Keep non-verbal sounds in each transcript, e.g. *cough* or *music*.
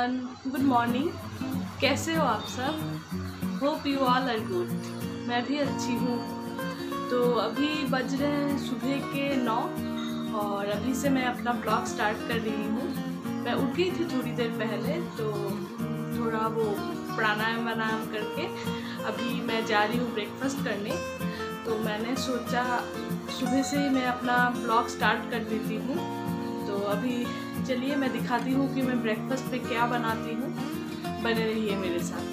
Everyone good morning कैसे हो आप सब? Hope you all are good मैं भी अच्छी हूँ। तो अभी बज रहे हैं सुबह के नौ और अभी से मैं अपना ब्लॉग स्टार्ट कर रही हूँ। मैं उठ गई थी थोड़ी देर पहले तो थोड़ा वो प्राणायाम वनायाम करके अभी मैं जा रही हूँ ब्रेकफास्ट करने। तो मैंने सोचा सुबह से ही मैं अपना ब्लॉग स्टार्ट कर देती हूँ। तो अभी चलिए मैं दिखाती हूँ कि मैं ब्रेकफास्ट पे क्या बनाती हूँ। बने रहिए मेरे साथ।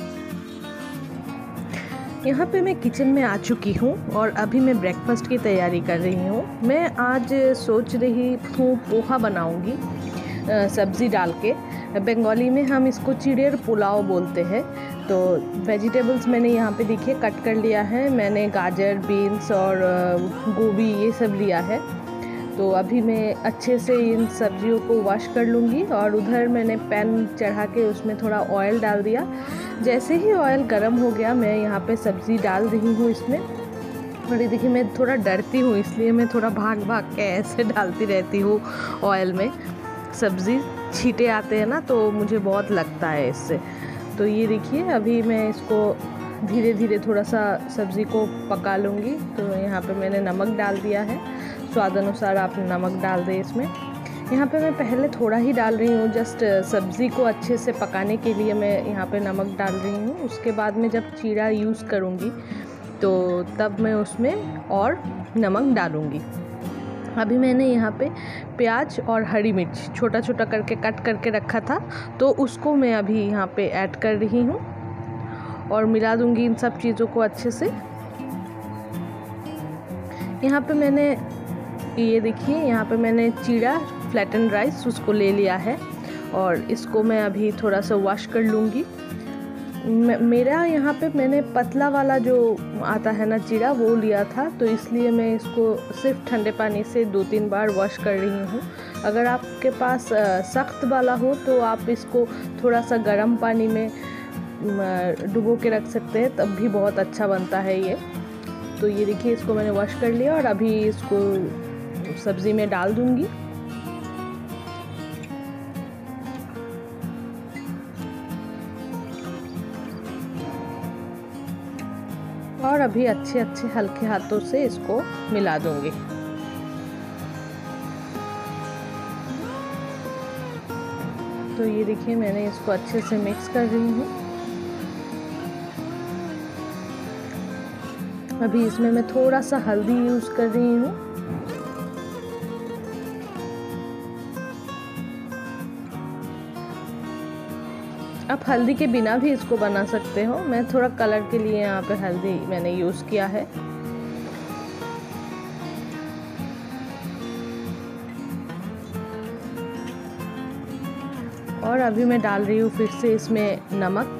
यहाँ पे मैं किचन में आ चुकी हूँ और अभी मैं ब्रेकफास्ट की तैयारी कर रही हूँ। मैं आज सोच रही हूँ पोहा बनाऊँगी सब्ज़ी डाल के। बंगाली में हम इसको चिड़ियर पुलाव बोलते हैं। तो वेजिटेबल्स मैंने यहाँ पे देखिए कट कर लिया है। मैंने गाजर बीन्स और गोभी ये सब लिया है। तो अभी मैं अच्छे से इन सब्जियों को वॉश कर लूँगी और उधर मैंने पैन चढ़ा के उसमें थोड़ा ऑयल डाल दिया। जैसे ही ऑयल गर्म हो गया, मैं यहाँ पे सब्ज़ी डाल रही हूँ इसमें। और ये देखिए, मैं थोड़ा डरती हूँ, इसलिए मैं थोड़ा भाग भाग के ऐसे डालती रहती हूँ ऑयल में। सब्ज़ी छीटे आते हैं ना तो मुझे बहुत लगता है इससे। तो ये देखिए, अभी मैं इसको धीरे धीरे थोड़ा सा सब्ज़ी को पका लूँगी। तो यहाँ पे मैंने नमक डाल दिया है। स्वाद अनुसार आप नमक डाल दें इसमें। यहाँ पे मैं पहले थोड़ा ही डाल रही हूँ, जस्ट सब्ज़ी को अच्छे से पकाने के लिए मैं यहाँ पे नमक डाल रही हूँ। उसके बाद में जब चीरा यूज़ करूँगी तो तब मैं उसमें और नमक डालूँगी। अभी मैंने यहाँ पे प्याज और हरी मिर्च छोटा छोटा करके कट करके रखा था तो उसको मैं अभी यहाँ पे ऐड कर रही हूँ और मिला दूँगी इन सब चीज़ों को अच्छे से। यहाँ पे मैंने ये देखिए, यहाँ पे मैंने चीड़ा फ्लैटन राइस उसको ले लिया है और इसको मैं अभी थोड़ा सा वॉश कर लूँगी। मेरा यहाँ पे मैंने पतला वाला जो आता है ना चीड़ा वो लिया था तो इसलिए मैं इसको सिर्फ़ ठंडे पानी से दो तीन बार वॉश कर रही हूँ। अगर आपके पास सख्त वाला हो तो आप इसको थोड़ा सा गर्म पानी में डुबो के रख सकते हैं, तब भी बहुत अच्छा बनता है ये। तो ये देखिए, इसको मैंने वॉश कर लिया और अभी इसको सब्ज़ी में डाल दूँगी। और अभी अच्छे अच्छे हल्के हाथों से इसको मिला दूँगी। तो ये देखिए, मैंने इसको अच्छे से मिक्स कर रही हूँ। अभी इसमें मैं थोड़ा सा हल्दी यूज़ कर रही हूँ। आप हल्दी के बिना भी इसको बना सकते हो। मैं थोड़ा कलर के लिए यहाँ पे हल्दी मैंने यूज़ किया है। और अभी मैं डाल रही हूँ फिर से इसमें नमक,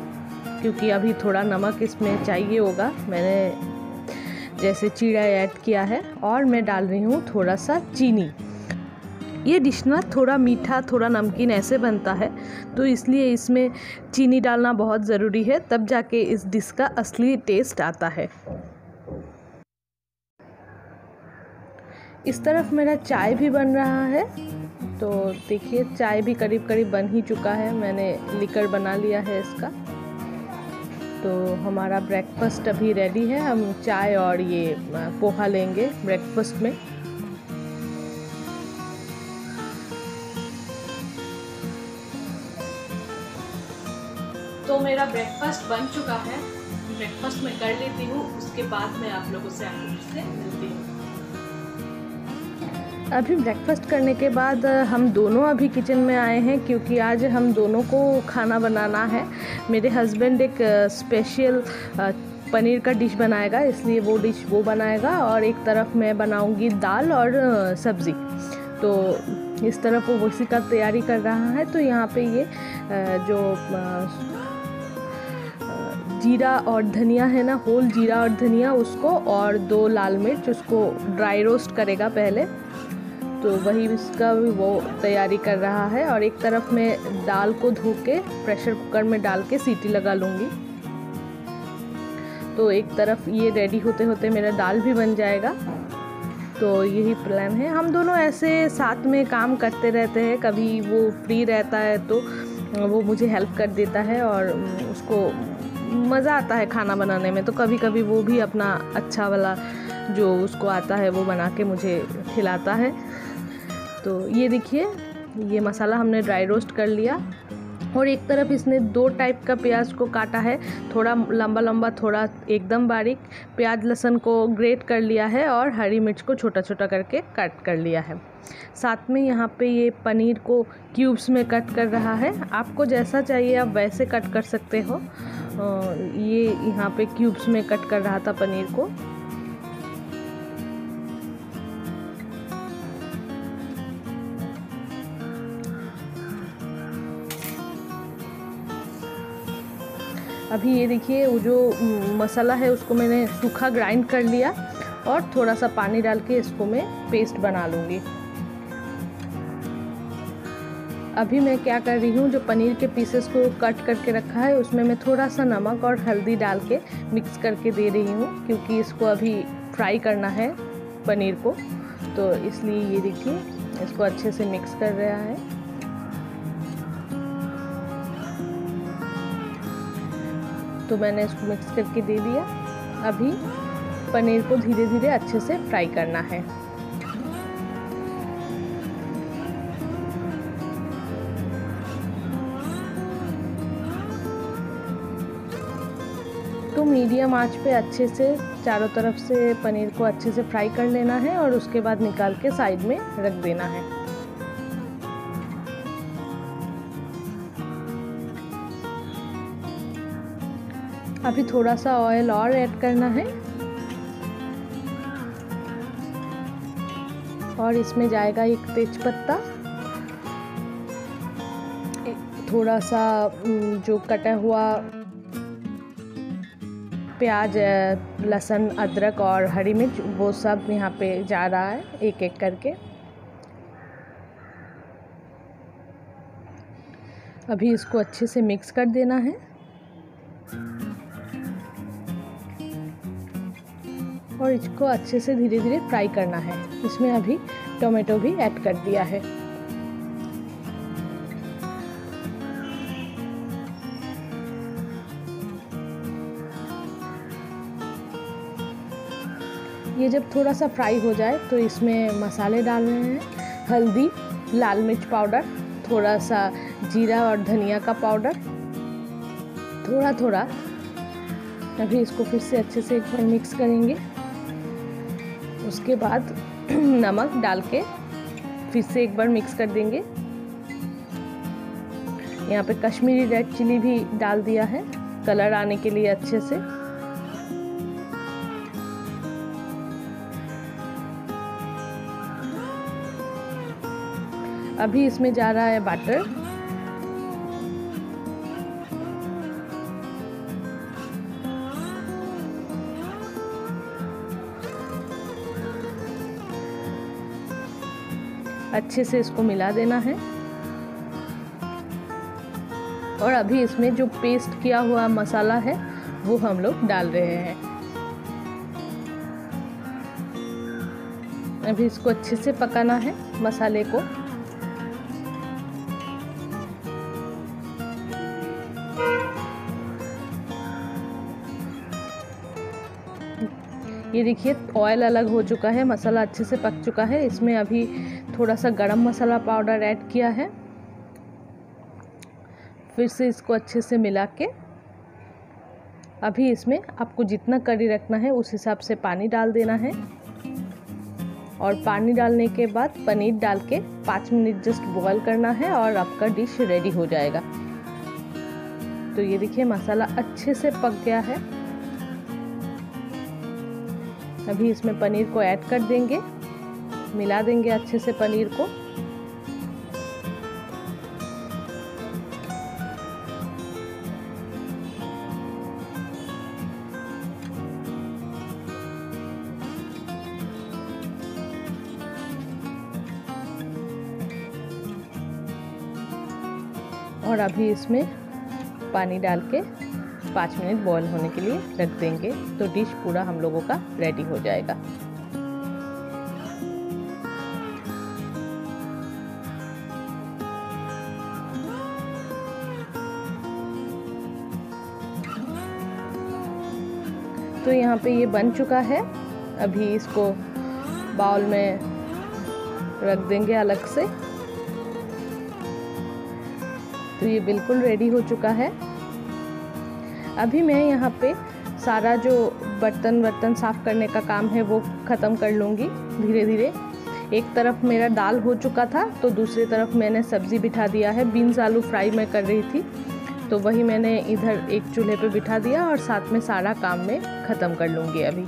क्योंकि अभी थोड़ा नमक इसमें चाहिए होगा। मैंने जैसे चीड़ा ऐड किया है, और मैं डाल रही हूँ थोड़ा सा चीनी। ये डिश ना थोड़ा मीठा, थोड़ा नमकीन ऐसे बनता है तो इसलिए इसमें चीनी डालना बहुत ज़रूरी है, तब जाके इस डिश का असली टेस्ट आता है। इस तरफ़ मेरा चाय भी बन रहा है तो देखिए चाय भी करीब करीब बन ही चुका है, मैंने लिकर बना लिया है इसका। तो हमारा ब्रेकफास्ट अभी रेडी है, हम चाय और ये पोहा लेंगे ब्रेकफास्ट में। तो मेरा ब्रेकफास्ट बन चुका है। ब्रेकफास्ट मैं कर लेती हूँ, उसके बाद मैं आप लोगों से से मिलती हूँ। अभी ब्रेकफास्ट करने के बाद हम दोनों अभी किचन में आए हैं, क्योंकि आज हम दोनों को खाना बनाना है। मेरे हस्बैंड एक स्पेशल पनीर का डिश बनाएगा, इसलिए वो डिश वो बनाएगा, और एक तरफ़ मैं बनाऊँगी दाल और सब्ज़ी। तो इस तरफ़ वो उसी का तैयारी कर रहा है तो यहाँ पे ये जो जीरा और धनिया है ना होल जीरा और धनिया उसको और दो लाल मिर्च उसको ड्राई रोस्ट करेगा पहले। तो वही इसका भी वो तैयारी कर रहा है और एक तरफ़ मैं दाल को धो के प्रेशर कुकर में डाल के सीटी लगा लूँगी। तो एक तरफ़ ये रेडी होते होते मेरा दाल भी बन जाएगा। तो यही प्लान है। हम दोनों ऐसे साथ में काम करते रहते हैं, कभी वो फ्री रहता है तो वो मुझे हेल्प कर देता है और उसको मज़ा आता है खाना बनाने में तो कभी कभी वो भी अपना अच्छा वाला जो उसको आता है वो बना के मुझे खिलाता है। तो ये देखिए, ये मसाला हमने ड्राई रोस्ट कर लिया। और एक तरफ़ इसने दो टाइप का प्याज को काटा है। थोड़ा लंबा लंबा थोड़ा एकदम बारीक। प्याज लहसुन को ग्रेट कर लिया है और हरी मिर्च को छोटा छोटा करके कट कर लिया है। साथ में यहाँ पे ये पनीर को क्यूब्स में कट कर रहा है। आपको जैसा चाहिए आप वैसे कट कर सकते हो। ये यहाँ पे क्यूब्स में कट कर रहा था पनीर को। अभी ये देखिए, वो जो मसाला है, उसको मैंने सूखा ग्राइंड कर लिया और थोड़ा सा पानी डाल के इसको मैं पेस्ट बना लूँगी। अभी मैं क्या कर रही हूँ, जो पनीर के पीसेस को कट करके रखा है, उसमें मैं थोड़ा सा नमक और हल्दी डाल के मिक्स करके दे रही हूँ, क्योंकि इसको अभी फ्राई करना है पनीर को। तो इसलिए ये देखिए, इसको अच्छे से मिक्स कर रहा है। तो मैंने इसको मिक्स करके दे दिया। अभी पनीर को धीरे धीरे अच्छे से फ्राई करना है। मीडियम आँच पे अच्छे से, चारों तरफ़ से पनीर को अच्छे से फ्राई कर लेना है और उसके बाद निकाल के साइड में रख देना है। अभी थोड़ा सा ऑयल और ऐड करना है। और इसमें जाएगा एक तेज पत्ता थोड़ा सा जो कटा हुआ प्याज लहसुन, अदरक और हरी मिर्च, वो सब यहाँ पे जा रहा है, एक एक करके। अभी इसको अच्छे से मिक्स कर देना है। और इसको अच्छे से धीरे धीरे फ्राई करना है। इसमें अभी टोमेटो भी ऐड कर दिया है। ये जब थोड़ा सा फ्राई हो जाए तो इसमें मसाले डालने हैं। हल्दी, लाल मिर्च पाउडर, थोड़ा सा जीरा और धनिया का पाउडर। थोड़ा थोड़ा। अभी इसको फिर से अच्छे से एक बार मिक्स करेंगे। उसके बाद *clears throat* नमक डाल के फिर से एक बार मिक्स कर देंगे। यहाँ पे कश्मीरी रेड चिली भी डाल दिया है, कलर आने के लिए अच्छे से। अभी इसमें जा रहा है बटर अच्छे से इसको मिला देना है. और अभी इसमें जो पेस्ट किया हुआ मसाला है, वो हम लोग डाल रहे हैं. अभी इसको अच्छे से पकाना है मसाले को. ये देखिए ऑयल अलग हो चुका है, मसाला अच्छे से पक चुका है। इसमें अभी थोड़ा सा गरम मसाला पाउडर ऐड किया है। फिर से इसको अच्छे से मिला के अभी इसमें आपको जितना करी रखना है, उस हिसाब से पानी डाल देना है। और पानी डालने के बाद पनीर डाल के पाँच मिनट जस्ट बॉयल करना है और आपका डिश रेडी हो जाएगा। तो ये देखिए, मसाला अच्छे से पक गया है। अभी इसमें पनीर को ऐड कर देंगे। मिला देंगे अच्छे से पनीर को। और अभी इसमें पानी डाल के पाँच मिनट बॉयल होने के लिए रख देंगे तो डिश पूरा हम लोगों का रेडी हो जाएगा। तो यहाँ पे ये बन चुका है। अभी इसको बाउल में रख देंगे अलग से। तो ये बिल्कुल रेडी हो चुका है। अभी मैं यहाँ पे सारा जो बर्तन वर्तन साफ़ करने का काम है वो ख़त्म कर लूँगी धीरे धीरे एक तरफ़ मेरा दाल हो चुका था तो दूसरी तरफ़ मैंने सब्ज़ी बिठा दिया है। बीन्स आलू फ्राई मैं कर रही थी तो वही मैंने इधर एक चूल्हे पे बिठा दिया और साथ में सारा काम मैं ख़त्म कर लूँगी अभी।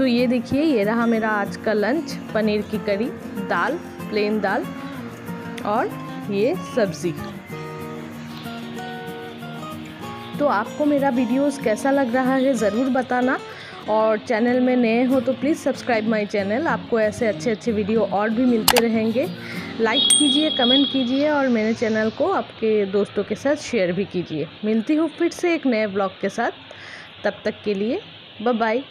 तो ये देखिए, ये रहा मेरा आज का लंच पनीर की करी, दाल प्लेन दाल और ये सब्ज़ी। तो आपको मेरा वीडियोस कैसा लग रहा है ज़रूर बताना और चैनल में नए हो तो प्लीज़ सब्सक्राइब माय चैनल आपको ऐसे अच्छे अच्छे वीडियो और भी मिलते रहेंगे। लाइक कीजिए कमेंट कीजिए और मेरे चैनल को आपके दोस्तों के साथ शेयर भी कीजिए। मिलती हूँ फिर से एक नए ब्लॉग के साथ। तब तक के लिए बाय